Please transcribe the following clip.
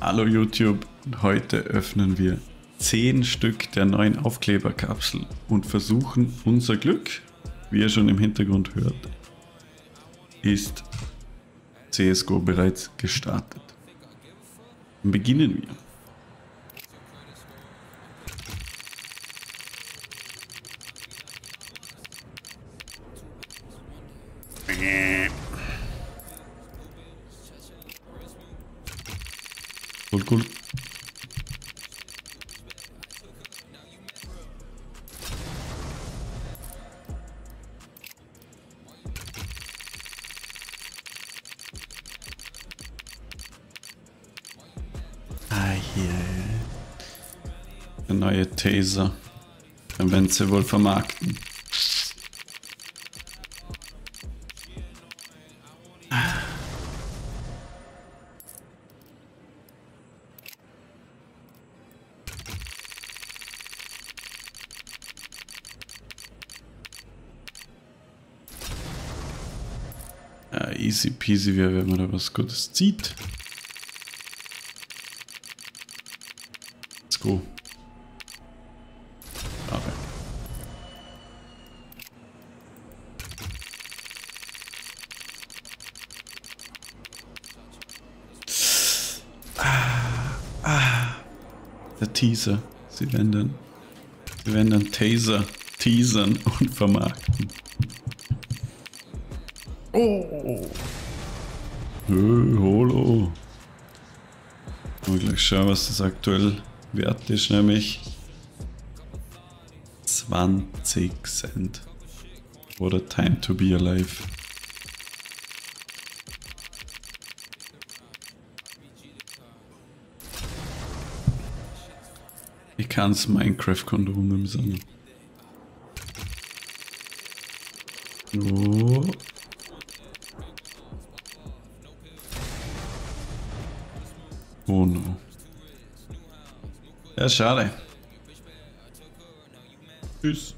Hallo YouTube heute öffnen wir 10 Stück der neuen Aufkleberkapsel und versuchen unser Glück, wie ihr schon im Hintergrund hört, ist CSGO bereits gestartet. Dann beginnen wir. Cool, cool. Ah, hier. Der neue Taser. Dann werden sie wohl vermarkten. Easy peasy wäre, wenn man da was Gutes zieht. Let's go. Aber. Ah, ah. Der Teaser. Sie werden dann, sie werden dann Taser teasern und vermarkten. Oh. Hey, holo. Mal gleich schauen, was das aktuell wert ist, nämlich 20 Cent. What a time to be alive. Ich kann's Minecraft-Kondom Sonne. Oh. Oh no. Ja, schade. Tschüss.